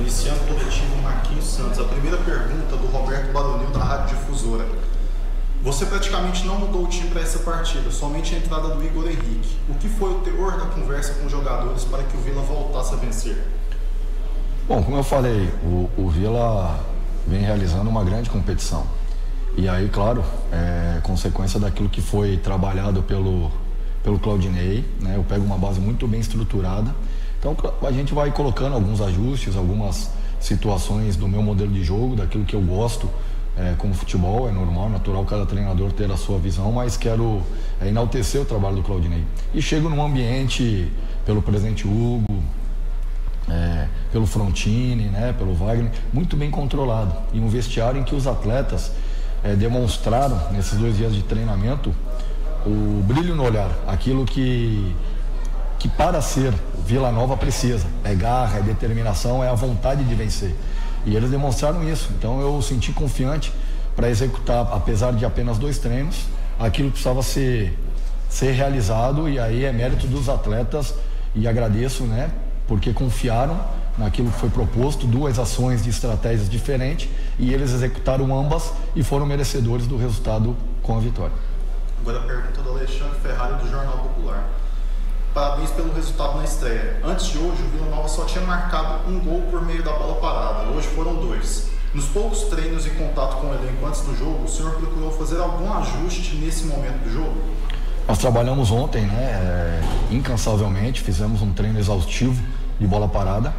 iniciando o coletivo Marquinhos Santos. A primeira pergunta do Roberto Baronil da Rádio Difusora. Você praticamente não mudou o time para essa partida, somente a entrada do Igor Henrique. O que foi o teor da conversa com os jogadores para que o Vila voltasse a vencer? Bom, como eu falei, o, o Vila vem realizando uma grande competição. E aí, claro, é consequência daquilo que foi trabalhado pelo, pelo Claudinei, né? Eu pego uma base muito bem estruturada. Então a gente vai colocando alguns ajustes, algumas situações do meu modelo de jogo, daquilo que eu gosto é, como futebol, é normal, natural cada treinador ter a sua visão, mas quero é, enaltecer o trabalho do Claudinei. E chego num ambiente pelo presidente Hugo, é, pelo Frontini, né, pelo Wagner, muito bem controlado. E um vestiário em que os atletas é, demonstraram, nesses dois dias de treinamento, o brilho no olhar, aquilo que, que para ser Vila Nova precisa. É garra, é determinação, é a vontade de vencer. E eles demonstraram isso. Então eu senti confiante para executar, apesar de apenas dois treinos, aquilo precisava ser, ser realizado. E aí é mérito dos atletas e agradeço, né? Porque confiaram naquilo que foi proposto, duas ações de estratégias diferentes e eles executaram ambas e foram merecedores do resultado com a vitória. Agora a pergunta do Alexandre Ferrari do Jornal Popular. Parabéns pelo resultado na estreia. Antes de hoje, o Vila Nova só tinha marcado um gol por meio da bola parada. Hoje foram dois. Nos poucos treinos e contato com o elenco antes do jogo, o senhor procurou fazer algum ajuste nesse momento do jogo? Nós trabalhamos ontem, né, é, incansavelmente, fizemos um treino exaustivo de bola parada,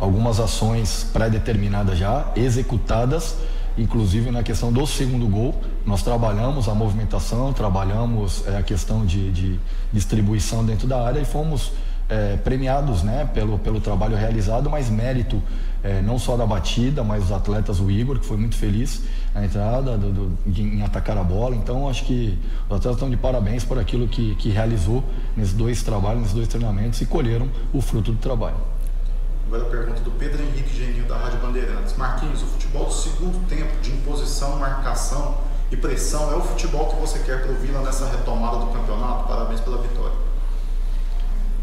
algumas ações pré-determinadas já, executadas inclusive na questão do segundo gol, nós trabalhamos a movimentação, trabalhamos é, a questão de, de, distribuição dentro da área e fomos é, premiados né, pelo, pelo trabalho realizado, mas mérito é, não só da batida, mas os atletas, o Igor, que foi muito feliz na entrada, do, do, em atacar a bola. Então, acho que os atletas estão de parabéns por aquilo que, que realizou nesses dois trabalhos, nesses dois treinamentos e colheram o fruto do trabalho. Agora a pergunta do Pedro Henrique Genil, da Rádio Bandeirantes. Marquinhos, o futebol do segundo tempo, de imposição, marcação e pressão, é o futebol que você quer para o Vila nessa retomada do campeonato? Parabéns pela vitória.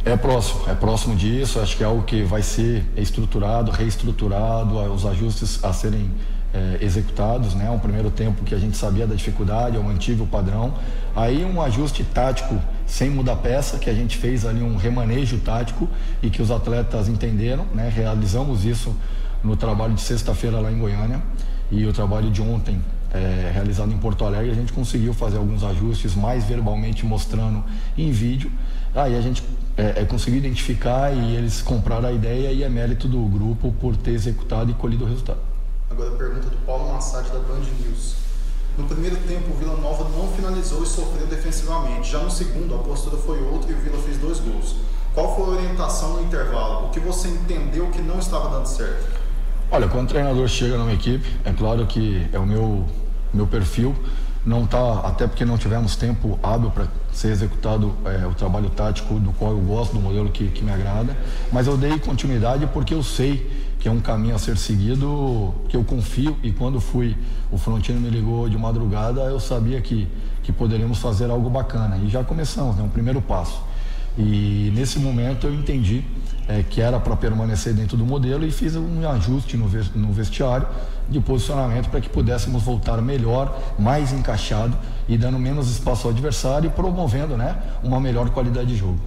É próximo, é próximo disso. Acho que é algo que vai ser estruturado, reestruturado, os ajustes a serem é, executados, né? Um primeiro tempo que a gente sabia da dificuldade, eu mantive o padrão. Aí um ajuste tático sem mudar peça, que a gente fez ali um remanejo tático e que os atletas entenderam, né? Realizamos isso no trabalho de sexta-feira lá em Goiânia e o trabalho de ontem é, realizado em Porto Alegre, a gente conseguiu fazer alguns ajustes mais verbalmente mostrando em vídeo. Aí a gente é, é, conseguiu identificar e eles compraram a ideia e é mérito do grupo por ter executado e colhido o resultado. Agora a pergunta do Paulo Massad da Band News. No primeiro tempo, o Vila Nova não finalizou e sofreu defensivamente. Já no segundo, a postura foi outra e o Vila fez dois gols. Qual foi a orientação no intervalo? O que você entendeu que não estava dando certo? Olha, quando o treinador chega numa equipe, é claro que é o meu, meu perfil. Não tá, até porque não tivemos tempo hábil para ser executado é, o trabalho tático do qual eu gosto, do modelo que, que me agrada. Mas eu dei continuidade porque eu sei que é um caminho a ser seguido, que eu confio e quando fui, o Frontino me ligou de madrugada, eu sabia que, que poderíamos fazer algo bacana e já começamos, né, um primeiro passo. E nesse momento eu entendi é, que era para permanecer dentro do modelo e fiz um ajuste no, no vestiário de posicionamento para que pudéssemos voltar melhor, mais encaixado e dando menos espaço ao adversário e promovendo né, uma melhor qualidade de jogo.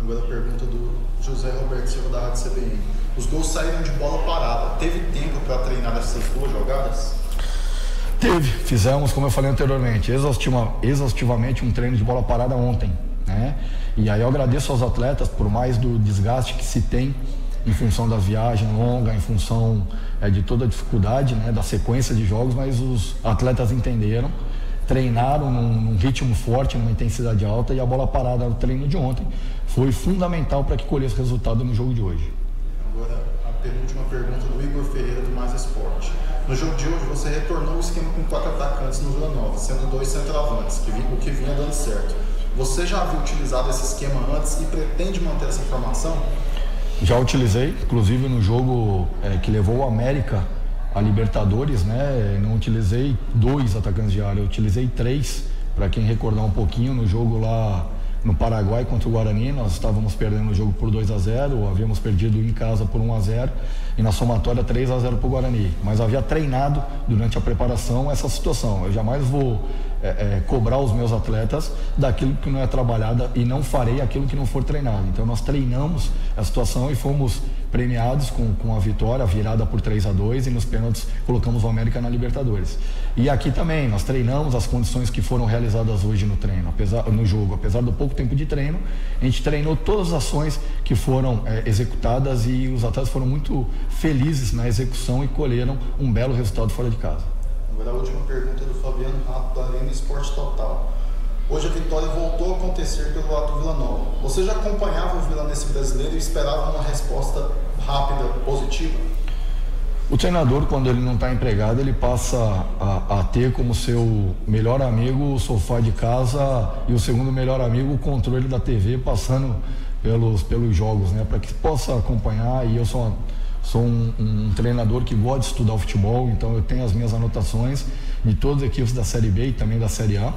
Agora a pergunta do José Roberto Silva da Rádio CBN. Os gols saíram de bola parada. Teve tempo para treinar essas duas jogadas? Teve. Fizemos, como eu falei anteriormente, exaustiva, exaustivamente um treino de bola parada ontem. Né? E aí eu agradeço aos atletas por mais do desgaste que se tem em função da viagem longa, em função é, de toda a dificuldade né, da sequência de jogos, mas os atletas entenderam, treinaram num, num ritmo forte, numa intensidade alta e a bola parada no treino de ontem foi fundamental para que colhesse resultado no jogo de hoje. Agora, a penúltima pergunta do Igor Ferreira, do Mais Esporte. No jogo de hoje, você retornou o esquema com quatro atacantes no Vila Nova, sendo dois centroavantes, que o que vinha dando certo. Você já havia utilizado esse esquema antes e pretende manter essa formação? Já utilizei, inclusive no jogo é, que levou o América a Libertadores, né? Não utilizei dois atacantes de área, eu utilizei três. Para quem recordar um pouquinho, no jogo lá no Paraguai contra o Guarani, nós estávamos perdendo o jogo por 2 a 0, havíamos perdido em casa por 1 a 0 e na somatória 3 a 0 para o Guarani. Mas havia treinado durante a preparação essa situação. Eu jamais vou é, é, cobrar os meus atletas daquilo que não é trabalhado e não farei aquilo que não for treinado. Então nós treinamos a situação e fomos premiados com, com a vitória, virada por 3 a 2 e nos pênaltis colocamos o América na Libertadores. E aqui também nós treinamos as condições que foram realizadas hoje no treino, apesar no jogo, apesar do pouco tempo de treino, a gente treinou todas as ações que foram é, executadas e os atletas foram muito felizes na execução e colheram um belo resultado fora de casa. Agora a última pergunta do Fabiano Rato da Arena Esporte Total. Hoje a vitória voltou a acontecer pelo lado do Vila Nova. Você já acompanhava o Vila nesse brasileiro e esperava uma resposta rápida, positiva? O treinador, quando ele não está empregado, ele passa a, a, ter como seu melhor amigo o sofá de casa e o segundo melhor amigo o controle da TV, passando pelos, pelos jogos, né? Para que possa acompanhar. E eu sou, sou um, um, treinador que gosta de estudar o futebol, então eu tenho as minhas anotações de todas as equipes da Série B e também da Série A.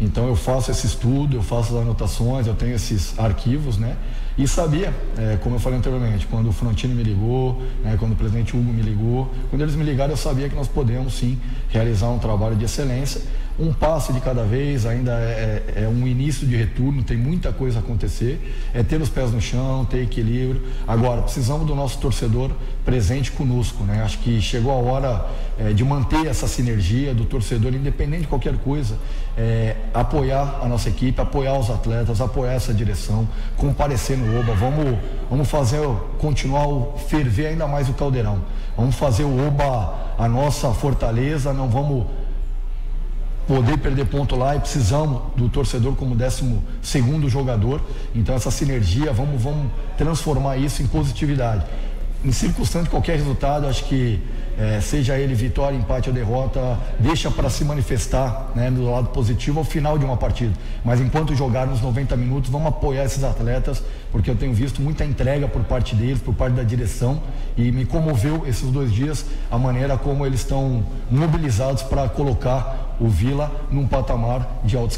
Então eu faço esse estudo, eu faço as anotações, eu tenho esses arquivos, né? E sabia, é, como eu falei anteriormente, quando o Frontino me ligou, né, quando o presidente Hugo me ligou, quando eles me ligaram eu sabia que nós podemos sim realizar um trabalho de excelência um passo de cada vez, ainda é, é, é, um início de retorno, tem muita coisa a acontecer, é ter os pés no chão, ter equilíbrio. Agora, precisamos do nosso torcedor presente conosco, né? Acho que chegou a hora é, de manter essa sinergia do torcedor, independente de qualquer coisa, é, apoiar a nossa equipe, apoiar os atletas, apoiar essa direção, comparecer no OBA, vamos, vamos fazer, continuar ferver ainda mais o caldeirão. Vamos fazer o OBA a nossa fortaleza, não vamos poder perder ponto lá e precisamos do torcedor como décimo segundo jogador. Então essa sinergia, vamos, vamos transformar isso em positividade. Em circunstância de qualquer resultado, acho que é, seja ele vitória, empate ou derrota, deixa para se manifestar né, do lado positivo ao final de uma partida. Mas enquanto jogarmos 90 minutos, vamos apoiar esses atletas, porque eu tenho visto muita entrega por parte deles, por parte da direção, e me comoveu esses dois dias a maneira como eles estão mobilizados para colocar o Vila num patamar de altos